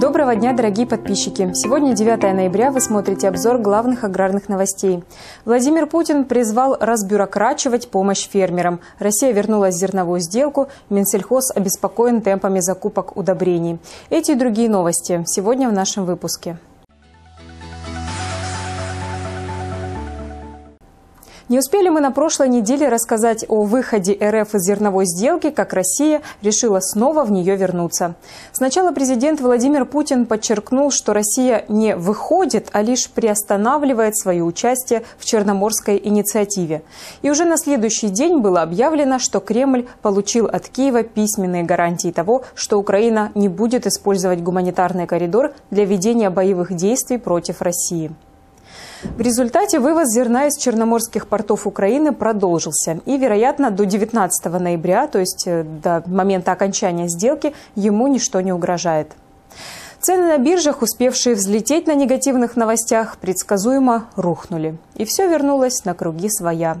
Доброго дня, дорогие подписчики! Сегодня 9 ноября, вы смотрите обзор главных аграрных новостей. Владимир Путин призвал разбюрокрачивать помощь фермерам. Россия вернулась в зерновую сделку, Минсельхоз обеспокоен темпами закупок удобрений. Эти и другие новости сегодня в нашем выпуске. Не успели мы на прошлой неделе рассказать о выходе РФ из зерновой сделки, как Россия решила снова в нее вернуться. Сначала президент Владимир Путин подчеркнул, что Россия не выходит, а лишь приостанавливает свое участие в Черноморской инициативе. И уже на следующий день было объявлено, что Кремль получил от Киева письменные гарантии того, что Украина не будет использовать гуманитарный коридор для ведения боевых действий против России. В результате вывоз зерна из черноморских портов Украины продолжился. И, вероятно, до 19 ноября, то есть э, до момента окончания сделки, ему ничто не угрожает. Цены на биржах, успевшие взлететь на негативных новостях, предсказуемо рухнули. И все вернулось на круги своя.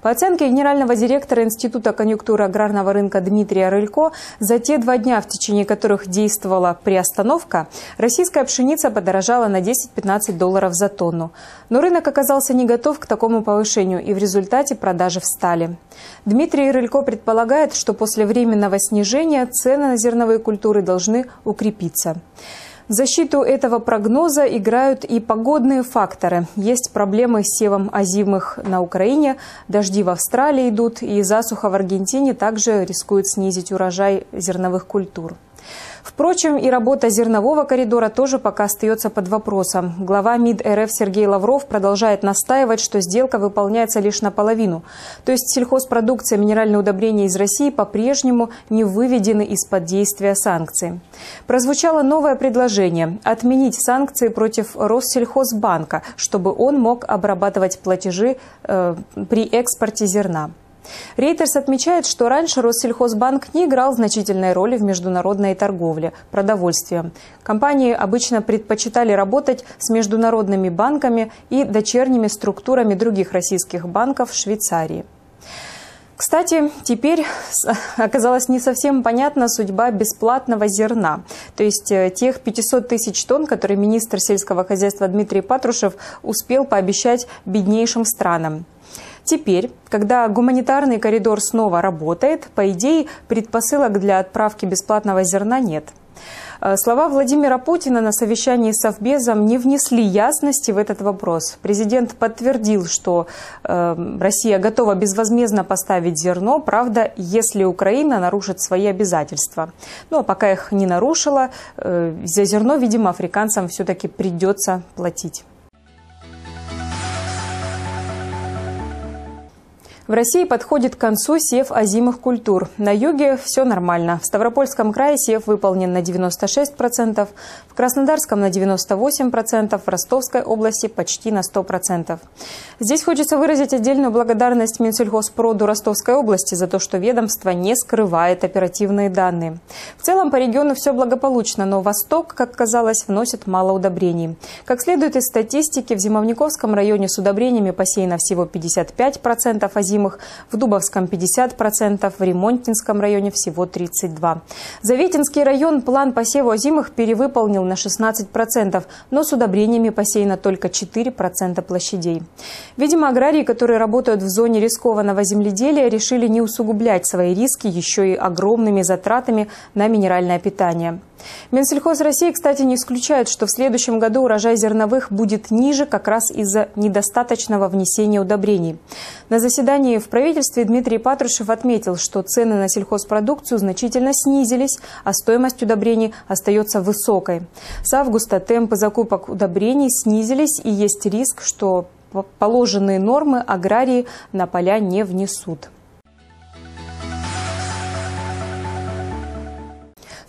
По оценке генерального директора Института конъюнктуры аграрного рынка Дмитрия Рылько, за те два дня, в течение которых действовала приостановка, российская пшеница подорожала на 10-15 долларов за тонну. Но рынок оказался не готов к такому повышению, и в результате продажи встали. Дмитрий Рылько предполагает, что после временного снижения цены на зерновые культуры должны укрепиться. В защиту этого прогноза играют и погодные факторы. Есть проблемы с севом озимых на Украине, дожди в Австралии идут, и засуха в Аргентине также рискует снизить урожай зерновых культур. Впрочем, и работа зернового коридора тоже пока остается под вопросом. Глава МИД РФ Сергей Лавров продолжает настаивать, что сделка выполняется лишь наполовину. То есть сельхозпродукция, минеральные удобрения из России по-прежнему не выведены из-под действия санкций. Прозвучало новое предложение – отменить санкции против Россельхозбанка, чтобы он мог обрабатывать платежи э, при экспорте зерна. Рейтерс отмечает, что раньше Россельхозбанк не играл значительной роли в международной торговле продовольствием. Компании обычно предпочитали работать с международными банками и дочерними структурами других российских банков в Швейцарии. Кстати, теперь оказалась не совсем понятна судьба бесплатного зерна. То есть э, тех 500 тысяч тонн, которые министр сельского хозяйства Дмитрий Патрушев успел пообещать беднейшим странам. Теперь, когда гуманитарный коридор снова работает, по идее, предпосылок для отправки бесплатного зерна нет. Э, слова Владимира Путина на совещании с Совбезом не внесли ясности в этот вопрос. Президент подтвердил, что э, Россия готова безвозмездно поставить зерно, правда, если Украина нарушит свои обязательства. Но ну, а пока их не нарушила, э, за зерно, видимо, африканцам все-таки придется платить. В России подходит к концу сев озимых культур. На юге все нормально. В Ставропольском крае сев выполнен на 96%, в Краснодарском на 98%, в Ростовской области почти на 100%. Здесь хочется выразить отдельную благодарность Минсельхозпроду Ростовской области за то, что ведомство не скрывает оперативные данные. В целом по региону все благополучно, но Восток, как казалось, вносит мало удобрений. Как следует из статистики, в Зимовниковском районе с удобрениями посеяно всего 55% озимых озимых, в Дубовском 50%, в Ремонтинском районе всего 32%. Заветинский район план посева озимых перевыполнил на 16%, но с удобрениями посеяно только 4% площадей. Видимо, аграрии, которые работают в зоне рискованного земледелия, решили не усугублять свои риски еще и огромными затратами на минеральное питание. Минсельхоз России, кстати, не исключает, что в следующем году урожай зерновых будет ниже как раз из-за недостаточного внесения удобрений. На заседании в правительстве Дмитрий Патрушев отметил, что цены на сельхозпродукцию значительно снизились, а стоимость удобрений остается высокой. С августа темпы закупок удобрений снизились и есть риск, что положенные нормы аграрии на поля не внесут.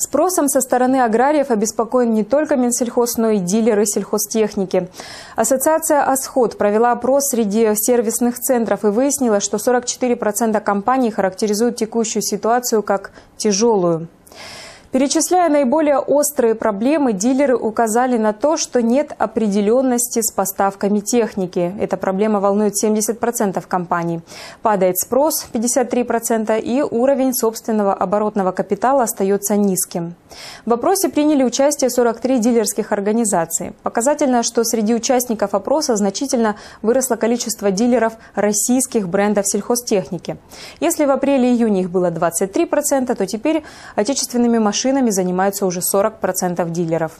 Спросом со стороны аграриев обеспокоен не только Минсельхоз, но и дилеры сельхозтехники. Ассоциация «Осход» провела опрос среди сервисных центров и выяснила, что 44% компаний характеризуют текущую ситуацию как тяжелую. Перечисляя наиболее острые проблемы, дилеры указали на то, что нет определенности с поставками техники. Эта проблема волнует 70% компаний. Падает спрос 53% и уровень собственного оборотного капитала остается низким. В опросе приняли участие 43 дилерских организаций. Показательно, что среди участников опроса значительно выросло количество дилеров российских брендов сельхозтехники. Если в апреле-июне их было 23%, то теперь отечественными машинами машинами занимаются уже 40% дилеров.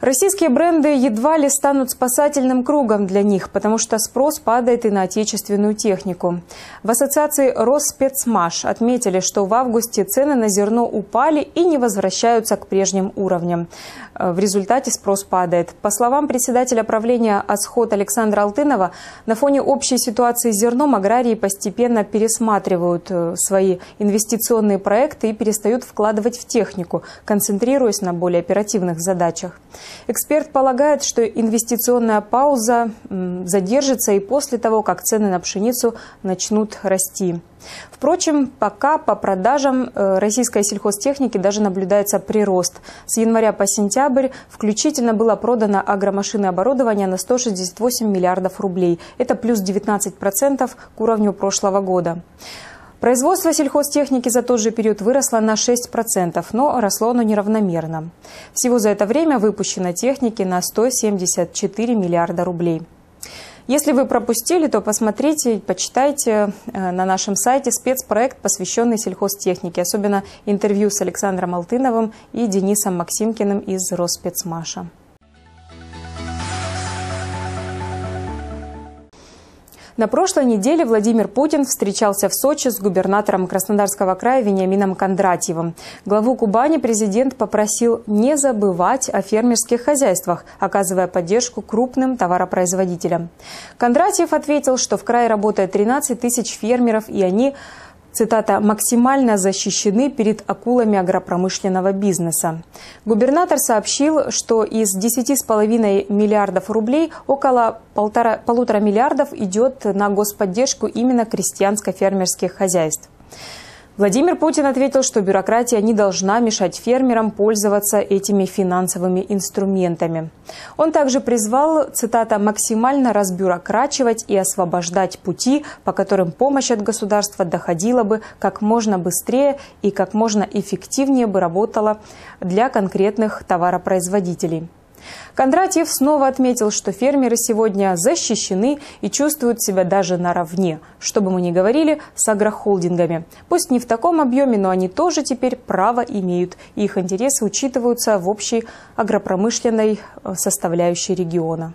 Российские бренды едва ли станут спасательным кругом для них, потому что спрос падает и на отечественную технику. В ассоциации Росспецмаш отметили, что в августе цены на зерно упали и не возвращаются к прежним уровням. Э, в результате спрос падает. По словам председателя правления «Осход» Александра Алтынова, на фоне общей ситуации с зерном аграрии постепенно пересматривают э, свои инвестиционные проекты и перестают вкладывать в технику, концентрируясь на более оперативных задачах. Эксперт полагает, что инвестиционная пауза задержится и после того, как цены на пшеницу начнут расти. Впрочем, пока по продажам э, российской сельхозтехники даже наблюдается прирост. С января по сентябрь включительно было продано агромашины оборудования на 168 миллиардов рублей. Это плюс 19% к уровню прошлого года. Производство сельхозтехники за тот же период выросло на 6%, но росло оно неравномерно. Всего за это время выпущено техники на 174 миллиарда рублей. Если вы пропустили, то посмотрите, почитайте э, на нашем сайте спецпроект, посвященный сельхозтехнике, особенно интервью с Александром Алтыновым и Денисом Максимкиным из Роспецмаша. На прошлой неделе Владимир Путин встречался в Сочи с губернатором Краснодарского края Вениамином Кондратьевым. Главу Кубани президент попросил не забывать о фермерских хозяйствах, оказывая поддержку крупным товаропроизводителям. Кондратьев ответил, что в крае работает 13 тысяч фермеров, и они цитата, «максимально защищены перед акулами агропромышленного бизнеса». Губернатор сообщил, что из 10,5 миллиардов рублей около полтора, полутора миллиардов идет на господдержку именно крестьянско-фермерских хозяйств. Владимир Путин ответил, что бюрократия не должна мешать фермерам пользоваться этими финансовыми инструментами. Он также призвал, цитата, «максимально разбюрокрачивать и освобождать пути, по которым помощь от государства доходила бы как можно быстрее и как можно эффективнее бы работала для конкретных товаропроизводителей». Кондратьев снова отметил, что фермеры сегодня защищены и чувствуют себя даже наравне, что бы мы ни говорили, с агрохолдингами. Пусть не в таком объеме, но они тоже теперь право имеют. И их интересы учитываются в общей агропромышленной э, составляющей региона.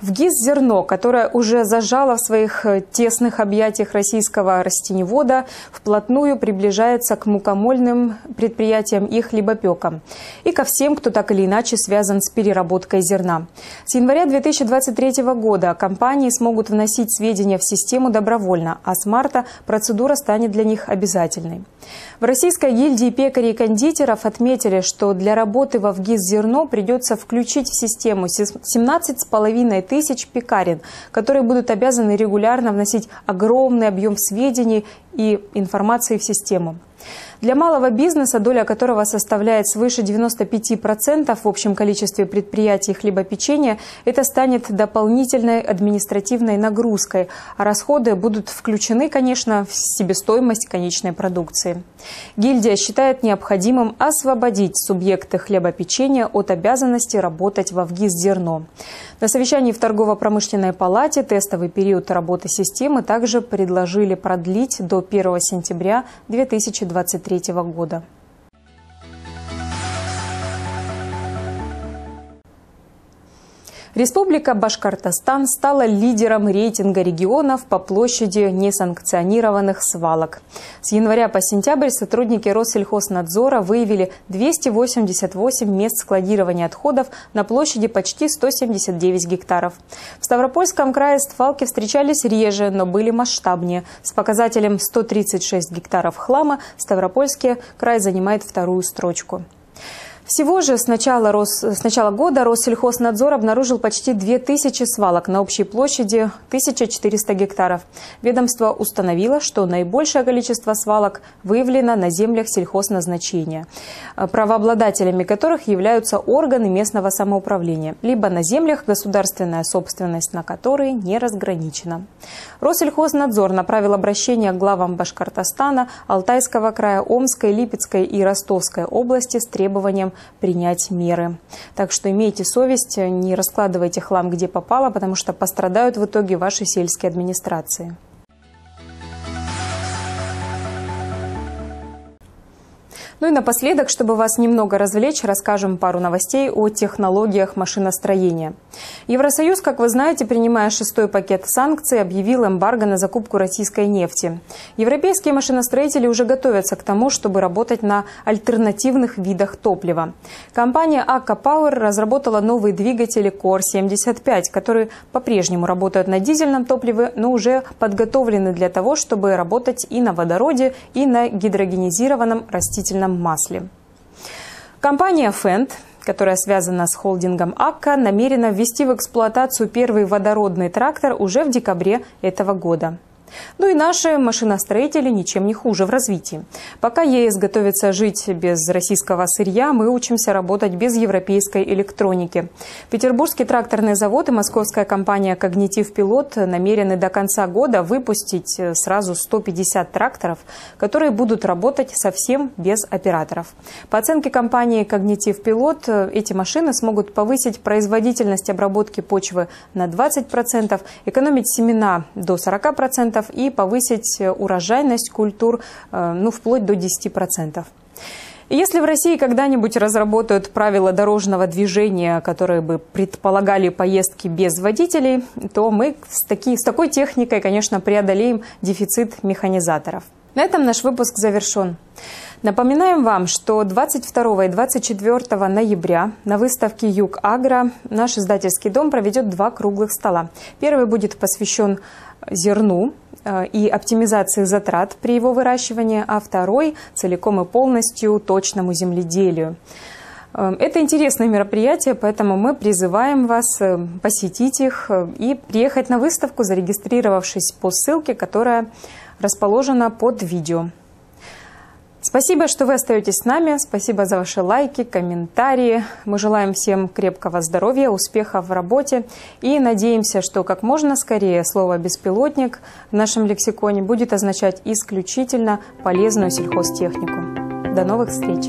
В ГИС «Зерно», которое уже зажало в своих э, тесных объятиях российского растеневода, вплотную приближается к мукомольным предприятиям и хлебопекам и ко всем, кто так или иначе связан с переработкой зерна. С января 2023 года компании смогут вносить сведения в систему добровольно, а с марта процедура станет для них обязательной. В Российской гильдии пекарей и кондитеров отметили, что для работы во ВГИС «Зерно» придется включить в систему 17,5 тысяч пекарен, которые будут обязаны регулярно вносить огромный объем сведений и информации в систему. Для малого бизнеса, доля которого составляет свыше 95% в общем количестве предприятий хлебопечения, это станет дополнительной административной нагрузкой, а расходы будут включены, конечно, в себестоимость конечной продукции. Гильдия считает необходимым освободить субъекты хлебопечения от обязанности работать во ВГИС «Зерно». На совещании в торгово-промышленной палате тестовый период работы системы также предложили продлить до 1 сентября 2023 года. Республика Башкортостан стала лидером рейтинга регионов по площади несанкционированных свалок. С января по сентябрь сотрудники Россельхознадзора выявили 288 мест складирования отходов на площади почти 179 гектаров. В Ставропольском крае свалки встречались реже, но были масштабнее. С показателем 136 гектаров хлама Ставропольский край занимает вторую строчку. Всего же с начала, Рос... с начала года Россельхознадзор обнаружил почти 2000 свалок на общей площади 1400 гектаров. Ведомство установило, что наибольшее количество свалок выявлено на землях сельхозназначения, правообладателями которых являются органы местного самоуправления, либо на землях, государственная собственность на которые не разграничена. Россельхознадзор направил обращение к главам Башкортостана, Алтайского края, Омской, Липецкой и Ростовской области с требованием принять меры. Так что имейте совесть, не раскладывайте хлам где попало, потому что пострадают в итоге ваши сельские администрации. Ну и напоследок, чтобы вас немного развлечь, расскажем пару новостей о технологиях машиностроения. Евросоюз, как вы знаете, принимая шестой пакет санкций, объявил эмбарго на закупку российской нефти. Европейские машиностроители уже готовятся к тому, чтобы работать на альтернативных видах топлива. Компания Akka Power разработала новые двигатели Core 75, которые по-прежнему работают на дизельном топливе, но уже подготовлены для того, чтобы работать и на водороде, и на гидрогенизированном растительном растительном масле. Компания Fendt которая связана с холдингом АККА, намерена ввести в эксплуатацию первый водородный трактор уже в декабре этого года. Ну и наши машиностроители ничем не хуже в развитии. Пока ЕС готовится жить без российского сырья, мы учимся работать без европейской электроники. Петербургский тракторный завод и московская компания «Когнитив Пилот» намерены до конца года выпустить э, сразу 150 тракторов, которые будут работать совсем без операторов. По оценке компании «Когнитив Пилот», э, эти машины смогут повысить производительность обработки почвы на 20%, экономить семена до 40%, и повысить урожайность культур э, ну, вплоть до 10%. И если в России когда-нибудь разработают правила дорожного движения, которые бы предполагали поездки без водителей, то мы с, таки, с такой техникой, конечно, преодолеем дефицит механизаторов. На этом наш выпуск завершен. Напоминаем вам, что 22 и 24 ноября на выставке «Юг Агро» наш издательский дом проведет два круглых стола. Первый будет посвящен зерну, и оптимизации затрат при его выращивании, а второй целиком и полностью точному земледелию. Э, это интересное мероприятие, поэтому мы призываем вас э, посетить их и приехать на выставку, зарегистрировавшись по ссылке, которая расположена под видео. Спасибо, что вы остаетесь с нами. Спасибо за ваши лайки, комментарии. Мы желаем всем крепкого здоровья, успехов в работе и надеемся, что как можно скорее слово «беспилотник» в нашем лексиконе будет означать исключительно полезную сельхозтехнику. До новых встреч!